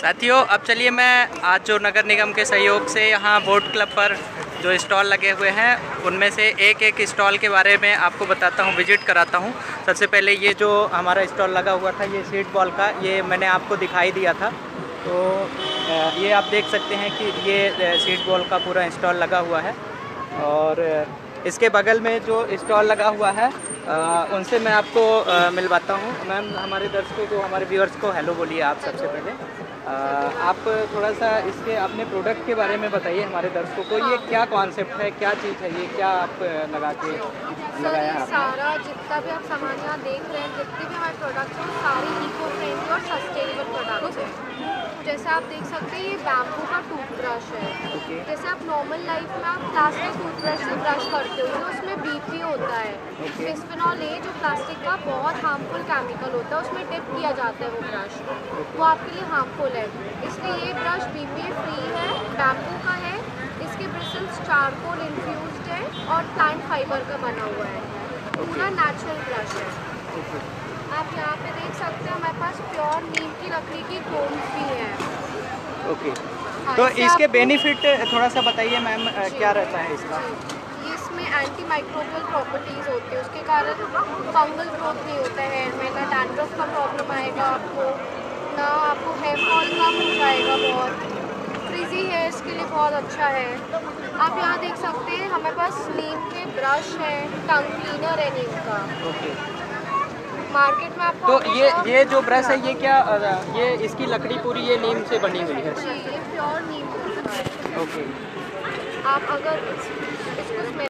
साथियों, अब चलिए मैं आज जो नगर निगम के सहयोग से यहाँ बोट क्लब पर जो स्टॉल लगे हुए हैं, उनमें से एक एक स्टॉल के बारे में आपको बताता हूँ, विज़िट कराता हूँ। सबसे पहले ये जो हमारा स्टॉल लगा हुआ था, ये सीट बॉल का, ये मैंने आपको दिखाई दिया था। तो ये आप देख सकते हैं कि ये सीट बॉल का पूरा स्टॉल लगा हुआ है। और इसके बगल में जो स्टॉल लगा हुआ है उनसे मैं आपको मिलवाता हूँ। मैम हमारे दर्शकों को हमारे व्यूअर्स को हेलो बोलिए आप सबसे पहले। आप थोड़ा सा इसके अपने प्रोडक्ट के बारे में बताइए हमारे दर्शकों को। ये क्या कॉन्सेप्ट है क्या चीज़ है ये क्या आप लगा के लगाया है सारा जितना भी आप सामान यहाँ देख रहे हैं जितने भी हमारे प्रोडक्ट्स हैं सारी इको फ्रेंडली और सस्टेनेबल प्रोडक्ट्स हैं जैसे आप देख सकते हैं ये बैम्बू का टूथब्रश है। okay. जैसे आप नॉर्मल लाइफ में आप प्लास्टिक टूथब्रश से ब्रश करते हो तो उसमें बीपी होता है। okay. ए जो प्लास्टिक का बहुत हार्मफुल केमिकल होता है उसमें टिप किया जाता है वो ब्रश okay. वो आपके लिए हार्मफुल है। इसलिए ये ब्रश बीपी फ्री है बैम्बू का है। इसके ब्रिसल्स चारकोल इन्फ्यूज है और प्लांट फाइबर का बना हुआ है। पूरा नेचुरल ब्रश है। आप यहाँ पे देख सकते हैं हमारे पास प्योर नीम की लकड़ी की कोम्स भी हैं। ओके हाँ, तो इसके बेनिफिट थोड़ा सा बताइए मैम क्या रहता है इसका? इसमें एंटी माइक्रोबियल प्रॉपर्टीज़ होती है उसके कारण फंगल ग्रोथ नहीं होता है में ना डैंड्रफ का प्रॉब्लम आएगा आपको ना आपको हेयर फॉल कम हो जाएगा बहुत। फ्रिजी हेयर्स के लिए बहुत अच्छा है। आप यहाँ देख सकते हैं हमारे पास नीम के ब्रश हैं टंग क्लीनर है नीम का। ओके मार्केट में आपको तो ये ये जो ब्रश है ये क्या ये इसकी लकड़ी पूरी ये नीम से बनी हुई है? जी ये प्योर नीम ओके। आप अगर